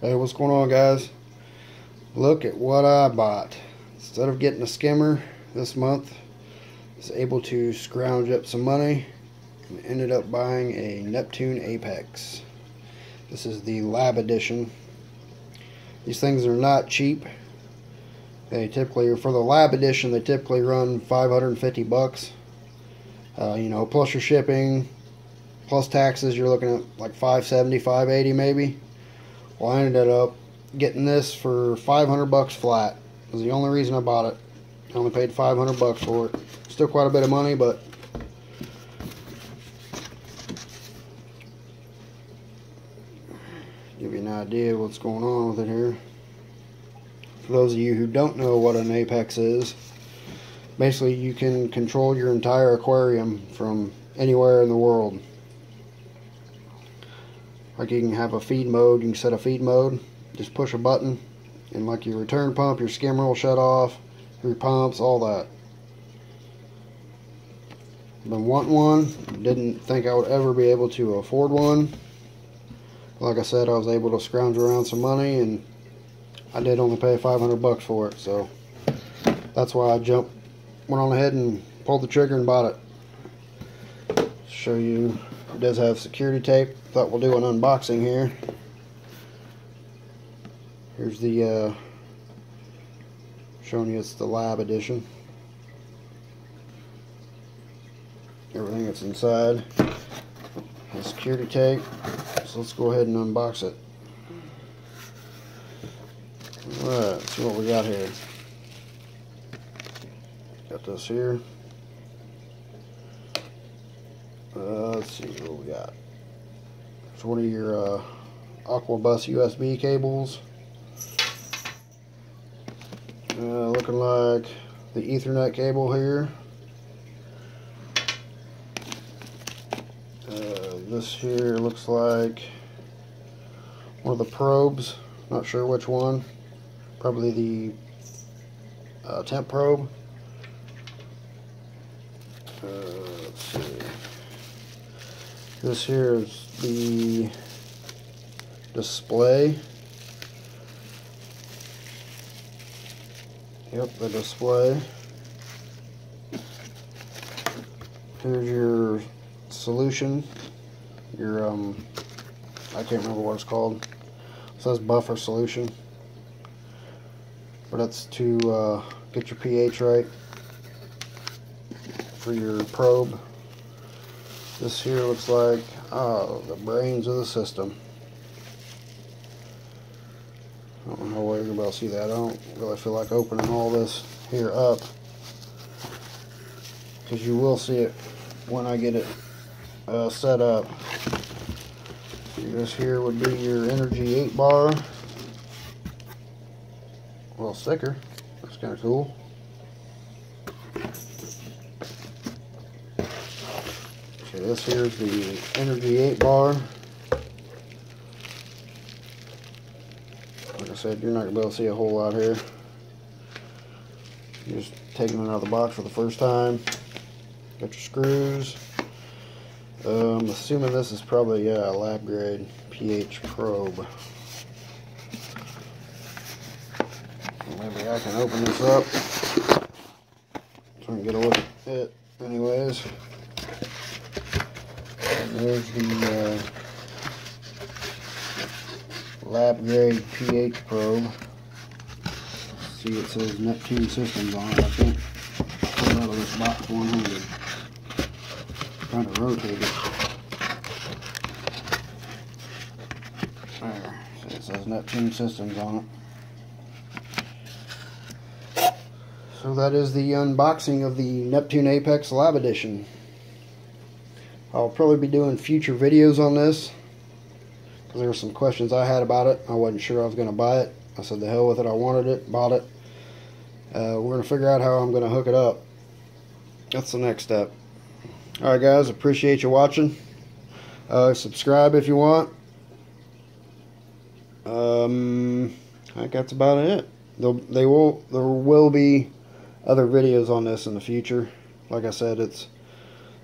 Hey, what's going on, guys? Look at what I bought. Instead of getting a skimmer this month, I was able to scrounge up some money and ended up buying a Neptune Apex. This is the Lab Edition. These things are not cheap. They typically, for the Lab Edition, they typically run 550 bucks. Uh, you know, plus your shipping, plus taxes, you're looking at like 570, 580 maybe. Well, I ended up getting this for 500 bucks flat. It was the only reason I bought it. I only paid 500 bucks for it. Still quite a bit of money, but give you an idea of what's going on with it here. For those of you who don't know what an apex is, basically you can control your entire aquarium from anywhere in the world. Like you can have a feed mode, you can set a feed mode, just push a button, and like your return pump, your skimmer will shut off, your pumps, all that. Been wanting one, didn't think I would ever be able to afford one. Like I said, I was able to scrounge around some money, and I did only pay 500 bucks for it, so that's why I jumped, went on ahead and pulled the trigger and bought it. Show you, it does have security tape thought we'll do an unboxing here. Here's the uh, showing you it's the lab edition. Everything that's inside has security tape. So let's go ahead and unbox it. Alright, see what we got here. Got this here. Uh, let's see what we got. It's one of your uh, Aquabus USB cables. Uh, looking like the Ethernet cable here. Uh, this here looks like one of the probes. Not sure which one. Probably the uh, temp probe. Uh, let's see. This here is the display. Yep, the display. Here's your solution. Your, um, I can't remember what it's called. It says buffer solution. But that's to uh, get your pH right for your probe. This here looks like, oh, the brains of the system. I don't know you're able to see that. I don't really feel like opening all this here up. Because you will see it when I get it uh, set up. This here would be your Energy 8 bar. A little thicker. That's kind of cool. Okay, this here is the Energy 8 bar. Like I said, you're not going to be able to see a whole lot here. You're just taking it out of the box for the first time. Got your screws. Um, assuming this is probably yeah, a lab grade pH probe. Maybe I can open this up so I can get a look at it anyways. There's the uh, lab grade pH probe. See, it says Neptune Systems on it. I think pull out of this box 100. Trying to rotate it. There. It says Neptune Systems on it. So that is the unboxing of the Neptune Apex Lab Edition. I'll probably be doing future videos on this because there were some questions I had about it. I wasn't sure I was going to buy it. I said the hell with it. I wanted it, bought it. Uh, we're going to figure out how I'm going to hook it up. That's the next step. Alright guys, appreciate you watching. Uh, subscribe if you want. Um, I think that's about it. They'll, they will, there will be other videos on this in the future. Like I said, it's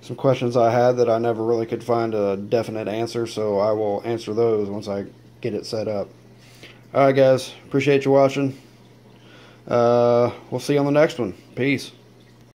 some questions I had that I never really could find a definite answer, so I will answer those once I get it set up. Alright guys, appreciate you watching. Uh, we'll see you on the next one. Peace.